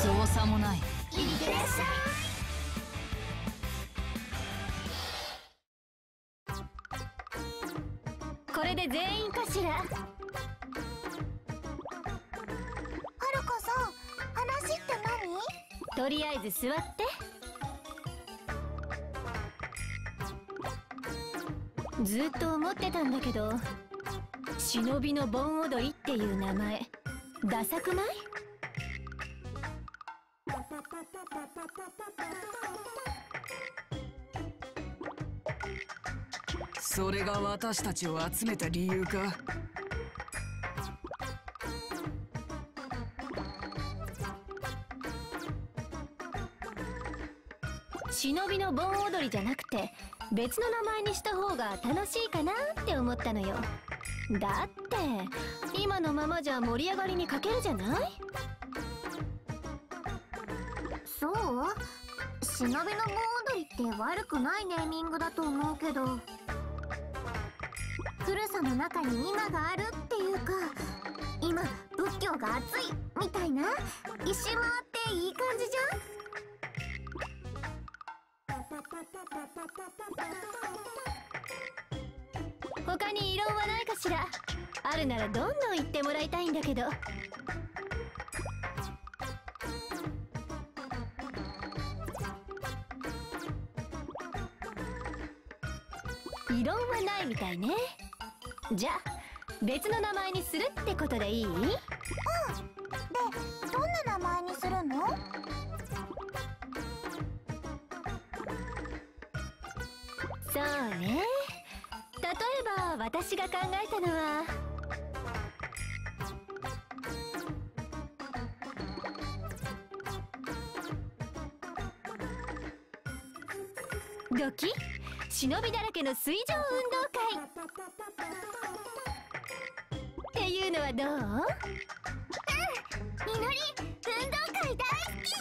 造作もない。いってらっしゃいこれで全員かしら？はるかさん話って何？とりあえず座って。ずっと思ってたんだけど忍びの盆踊りっていう名前。ダサくない？それが私たちを集めた理由か？忍びの盆踊りじゃなくて別の名前にした方が楽しいかなって思ったのよ。だって今のままじゃ盛り上がりに欠けるじゃない？そう？忍びの盆踊りって悪くないネーミングだと思うけど。古さの中に今があるっていうか今仏教が熱いみたいな？一周回っていい感じじゃん？他に異論はないかしら。あるならどんどん言ってもらいたいんだけど。異論はないみたいね。じゃあ別の名前にするってことでいい？うん。でどんな名前にするの？そうね。例えば私が考えたのはドキ？忍びだらけの水上運動会。っていうのはどう？うんみのり運動会大好き。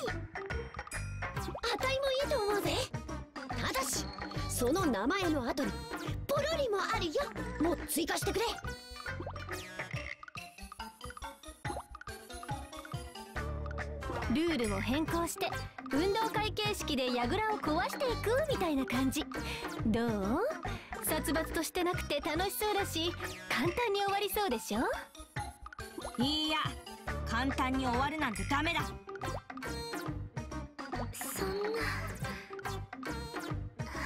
あたいもいいと思うぜ。ただしその名前の後にポロリもあるよ。もう追加してくれ。ルールも変更して運動会形式で櫓を壊していくみたいな感じ。どう？殺伐としてなくて楽しそうだし簡単に終わりそうでしょ？いや簡単に終わるなんてダメだ。そんな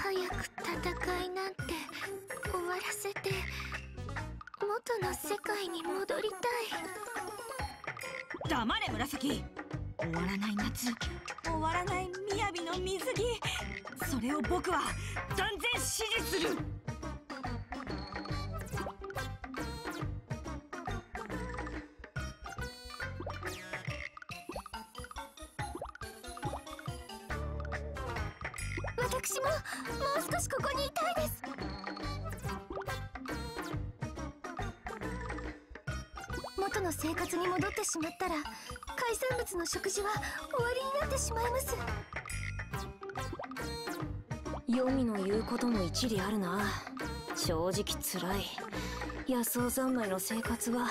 早く戦いなんて終わらせて元の世界に戻りたい。黙れ紫。終わらない夏。終わらない水着それを僕は断然支持する。私ももう少しここにいたいです。元の生活に戻ってしまったら海産物の食事は終わりになってしまいます。ヨミの言うことも一理あるな。正直つらい。野草三昧の生活は。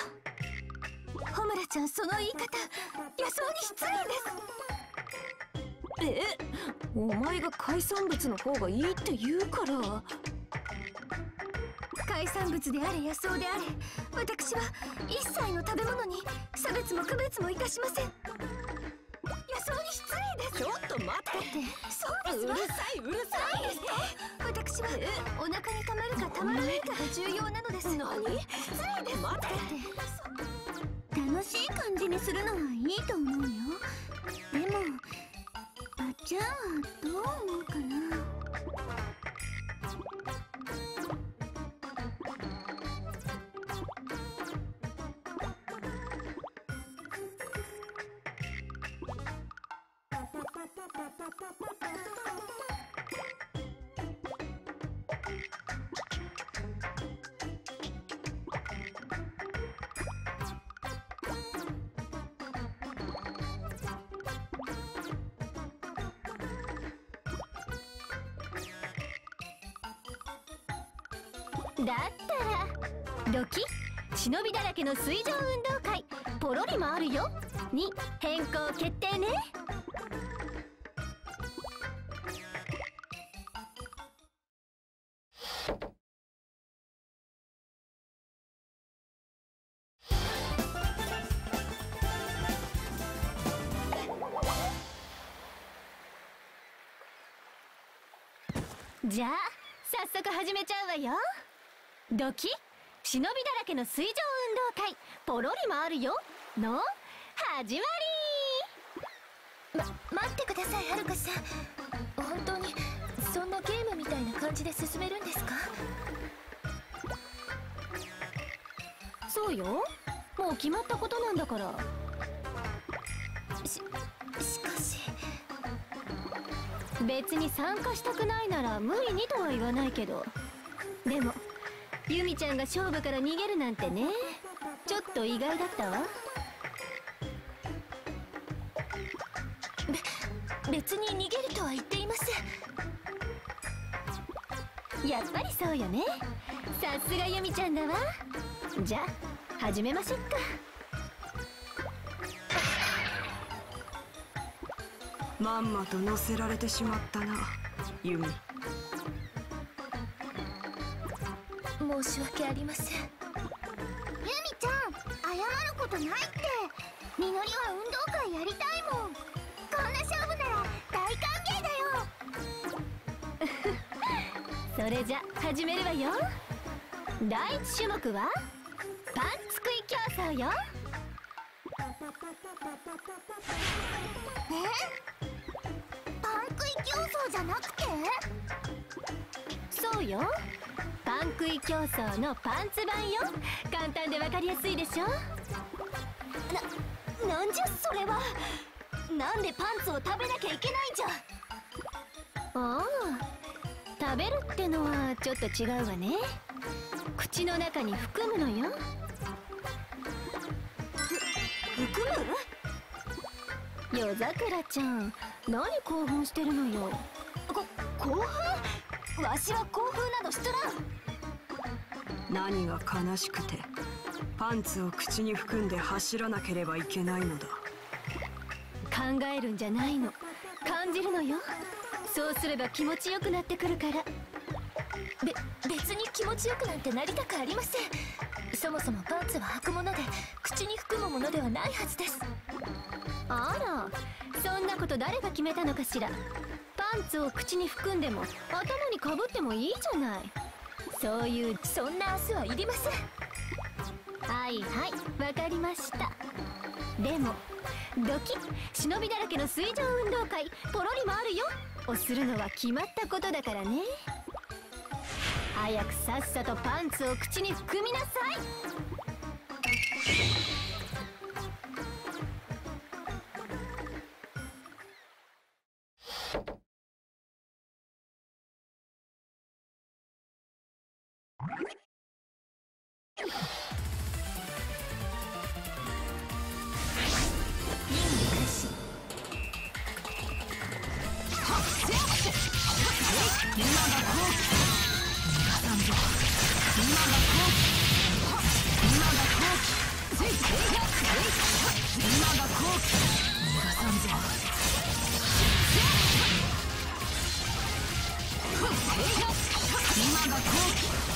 ホムラちゃんその言い方野草に失礼です。え？お前が海産物の方がいいって言うから。海産物であれ野草であれ私は一切の食べ物に差別も区別もいたしませんちょっと待って。そうですわうるさいうるさいですか？私はお腹にたまるかたまらないか。が重要なのです何？失礼です。待って。楽しい感じにするのはいいと思うよだったらドキ忍びだらけの水上運動会。ポロリもあるよ。に変更決定ね。じゃあ早速始めちゃうわよ。ドキ？忍びだらけの水上運動会。ポロリもあるよ。の？始まま待ってくださいはるかさん本当にそんなゲームみたいな感じで進めるんですか？りそうよ。もう決まったことなんだから。ししかし。別に参加したくないなら無理にとは言わないけど。でもユミちゃんが勝負から逃げるなんてね。ちょっと意外だったわ。別に逃げるとは言っていませんやっぱりそうよね。さすがユミちゃんだわ。じゃあ始めましょうか。まんまと乗せられてしまったなユミ。申し訳ありません。ユミちゃん謝ることないって。みのりは運動会やりたいもん。こんな勝負なら大歓迎だよ。それじゃ始めるわよ。第一種目はパンツ食い競争よ。え？パン食い競争じゃなくて？そうよパン食い競争のパンツ版よ。簡単で分かりやすいでしょ？ななんじゃそれは？なんでパンツを食べなきゃいけないんじゃああ食べるってのはちょっと違うわね。口の中に含むのよ。含む？夜桜ちゃん何興奮してるのよ。こ興奮？わしは興奮などしとらん何が悲しくてパンツを口に含んで走らなければいけないのだ。考えるんじゃないの。感じるのよ。そうすれば気持ちよくなってくるから。べ別に気持ちよくなんてなりたくありません。そもそもパンツは履くもので口に含むものではないはずです。あら。そんなこと誰が決めたのかしら。パンツを口に含んでも頭にかぶってもいいじゃない。そういうそんな明日はいりません。はいはいわかりました。でもドキ忍びだらけの水上運動会ポロリもあるよ。をするのは決まったことだからね。早くさっさとパンツを口に含みなさい。今が好機。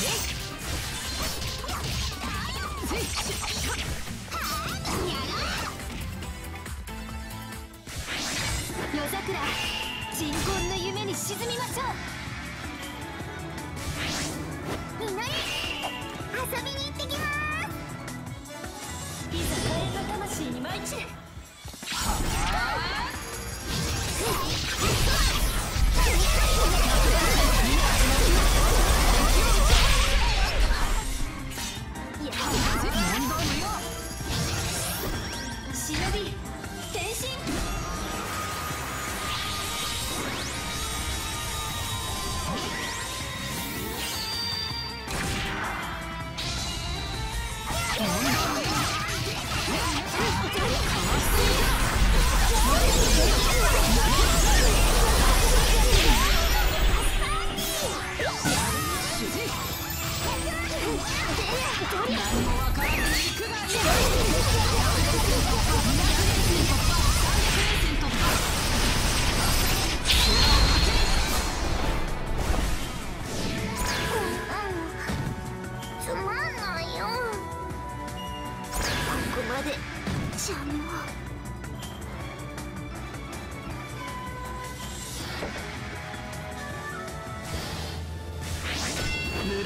Take 遊びに行ってきます。いざ火炎の魂に舞い散れつ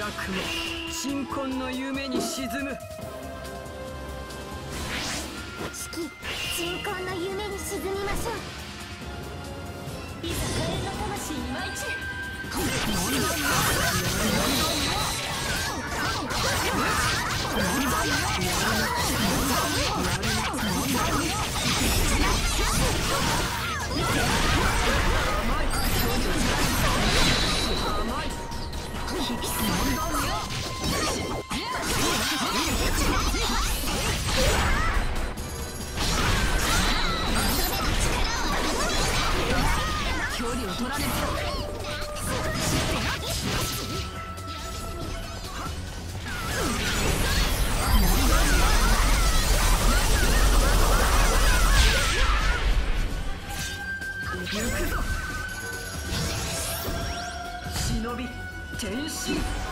村雲鎮魂の夢に沈む。四季鎮魂の夢に沈みましょう。いざ火炎の魂いまいち距離を取らねば転身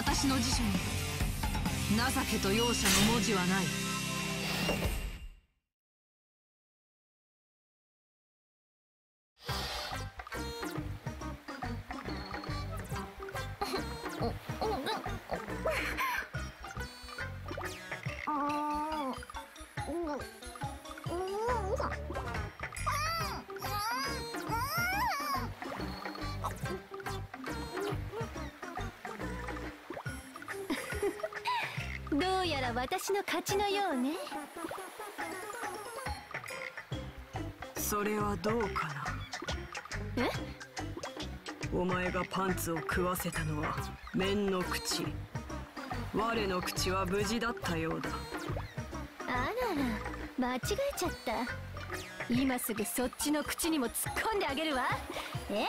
私の辞書に。情けと容赦の文字はない。やら私の勝ちのようね。それはどうかな？え？お前がパンツを食わせたのは面の口。我の口は無事だったようだ。あらら間違えちゃった。今すぐそっちの口にも突っ込んであげるわ。え？召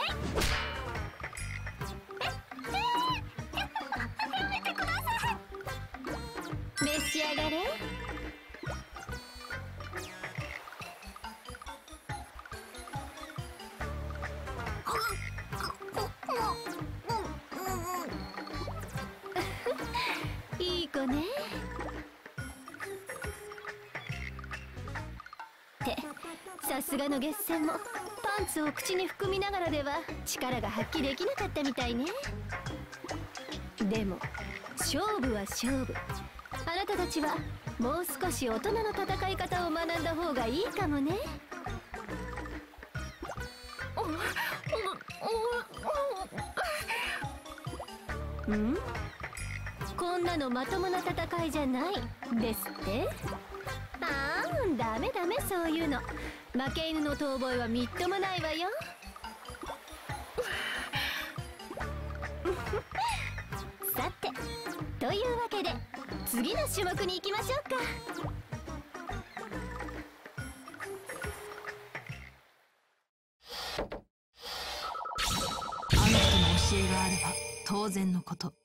し上がれいい子ね。ってさすがの月戦もパンツを口に含みながらでは力が発揮できなかったみたいね。でも勝負は勝負。なたたちはもう少し大人の戦い方を学んだ方がいいかもね。んこんなのまともな戦いじゃないですってああダメダメそういうの負け犬の遠吠えはみっともないわよさてというわけで次の種目に行きましょうか。あの人の教えがあれば当然のこと。